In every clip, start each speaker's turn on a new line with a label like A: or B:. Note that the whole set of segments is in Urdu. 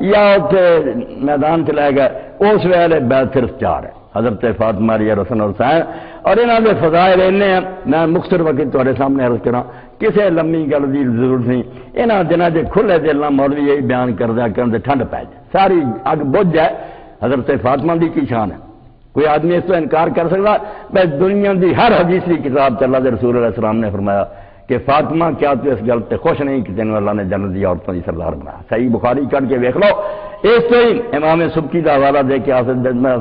A: یا اتنے میدان چ لے گئے، اس ویلے بیت صرف چار ہے۔ حضرت فاطمہ ریا رسن اور سائن اور انہوں نے فضائل اینے ہیں، میں مختصر وقت تے سامنے عرض کرا کسی لمبی گل کی ضرورت نہیں۔ یہاں دنوں کے کھلے دل مولوی یہی بیان کردیا کرتے ٹھنڈ پی جائے۔ ساری اگ بجھ جائے۔ حضرت فاطمہ دی کی شان ہے؟ کوئی آدمی اس کو انکار کر سکتا؟ میں دنیا دی ہر حدیث کی کتاب چلا دے رسول علیہ السلام نے فرمایا کہ فاطمہ کیا تو اس گل سے خوش نہیں کہ تینوں اللہ نے جنت دی عورتوں کی سردار بنایا۔ صحیح بخاری کر کے ویک لو۔ اس تو ہی امام سبکی کا حوالہ دے کے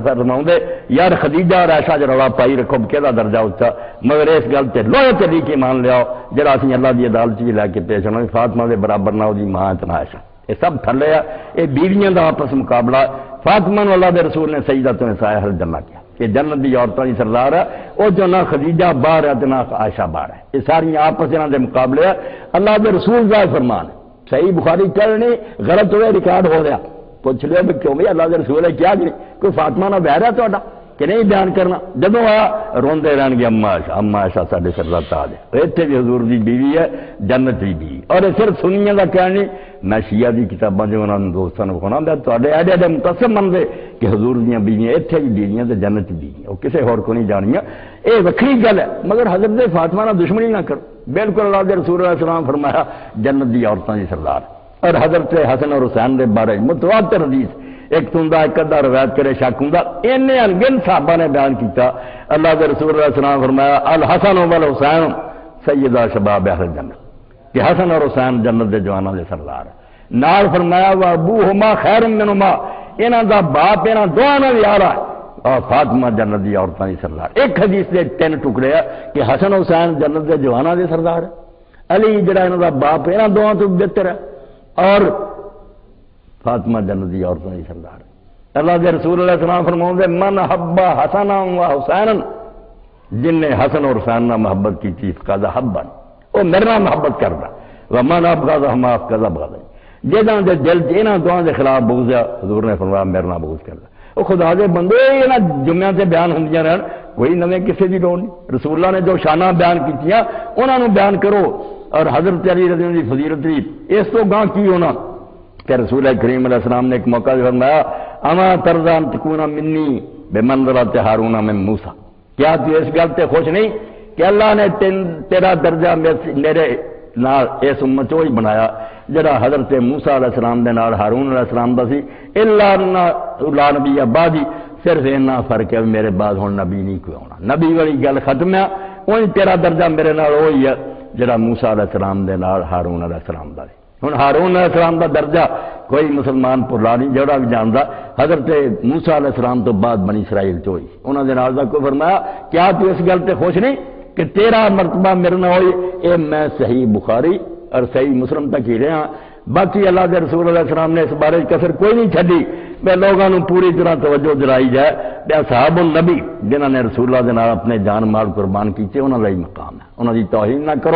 A: فرماؤں دے یار خدیجہ اور ایسا جو جی رولا پائی رکھو کہ درجہ اچھا مگر اس گل سے لوہے چلی کے مان لیا جڑا اسی اللہ دی عدالت بھی لے کے پیش ہونا، فاطمہ دے برابر نہ وہ جی، ماں اتنا ایسا یہ سب تھلے ہے یہ بیویاں کا آپس مقابلہ۔ فاطمہ اللہ دے رسول نے سیدہ تو سایہ حل جمع کیا۔ کہ جنت دی عورتوں کی سردار ہے وہ جو نہ خدیجہ باہر ہے نہ عائشہ باہر ہے۔ یہ ساری آپس دے مقابلے ہے اللہ دے رسول کا فرمان ہے۔ صحیح بخاری کر نہیں، غلط ہوئے، ریکارڈ ہو رہا پوچھ لیا بھی کیوں بھائی، اللہ کے رسول ہے کیا نہیں کوئی فاطمہ نہ بہ رہا تا کہ نہیں بیان کرنا؟ جب آیا، روندے رہن گے اما آشا اما آشا سارے سر کا تاج ہے۔ اتنے بھی حضور دی بیوی ہے، جنت کی بیوی۔ اور یہ صرف سنیا کا کہنا نہیں، میں شیعہ دی کتاباں جو انہوں نے دوستوں نے بخونا میں تے ایڈے ایڈے متسم منگے کہ حضور دیا بیویاں اتنے بھی بیویاں تو جنت بیویاں، وہ کسی ہور کو نہیں جانیاں۔ یہ وکری گل ہے، مگر حضرت فاطمہ نہ دشمنی نہ کرو۔ بالکل اللہ کے رسول علیہ السلام فرمایا، جنت دی عورتوں کی سردار۔ اور حضرت حسن اور حسین کے بارے متواتر حدیث، ایک تم ایک ادا روایت کرے شک ہوں این انگن صاحب نے بیان کیتا، اللہ کے رسول اللہ السلام فرمایا، الحسن وال حسین سیدہ شباب اہل جنت۔ کہ حسن اور حسین جنت دے جوانوں دے سردار۔ نال فرمایا وا ابو ہما خیر منما انہاں دا باپ انہاں دونوں یارا اور فاطمہ جنت دی عورتاں دی سردار۔ ایک حدیث دے تین ٹکڑے ہیں کہ حسن حسین جنت دے جوانوں دے سردار علی جڑا انہاں دا باپ انہاں دوواں تو بہتر ہے۔ اور فاطمہ جنت دی عورتوں کی سردار اللہ کے رسول اللہ السلام فرماؤں دے، من حبا حسن و حسین جن نے حسن اور حسین نہ محبت کی چیز قضا حبا وہ میرے محبت کرتا وہ من اب قضا ہم آپ قضا بغض جہاں دے دل جہاں دعا دے خلاف بغض حضور نے فرمایا میرے نام بغض کرتا وہ خدا دے بندے یہ جمعہ سے بیان ہوں رہن، کوئی نویں کسی کی لوڑ نہیں۔ رسول اللہ نے جو شانہ بیان کی انہوں نے بیان کرو۔ اور حضرت علی رضی اللہ کی فضیرت اس تو گاہ کی ہونا؟ کہ رسول کریم علیہ السلام نے ایک موقع فرمایا، اما ترزان تکونا منی بے منظرات ہارونا میں موسا کیا تو اس گل سے خوش نہیں کہ اللہ نے تیرا درجہ میرے نال اس امت ہی بنایا؟ جڑا حضرت موسا علیہ السلام دے نال ہارون علیہ السلام دا سی اللہ نبی آبادی صرف اینا فرق ہے، میرے بعد ہوں نبی نہیں کوئی ہونا۔ نبی والی گل ختم ہے، وہی تیرا درجہ میرے نال وہی ہے، جڑا موسا علیہ السلام دے نال ہارون علیہ السلام دا سی۔ ہوں ہارون علیہ السلام کا درجہ کوئی مسلمان پورا نہیں، جڑا بھی جانتا حضرت موسا علیہ السلام تو بعد بنی اسرائیل چوئی انہوں نے نال کو فرمایا، کیا تو اس گل سے خوش نہیں کہ تیرا مرتبہ میرے نہ ہوئی، اے میں صحیح بخاری اور صحیح مسلم تک ہی رہا۔ باقی اللہ کے رسول علیہ السلام نے اس بارے کسر کوئی نہیں چڈی میں لوگوں پوری طرح توجہ دلائی جائے۔ بے صاحب النبی جنہوں نے رسول اللہ اپنے جان مال قربان کیتے انہوں کا ہی مقام ہے۔ انہوں کی توہین نہ کرو۔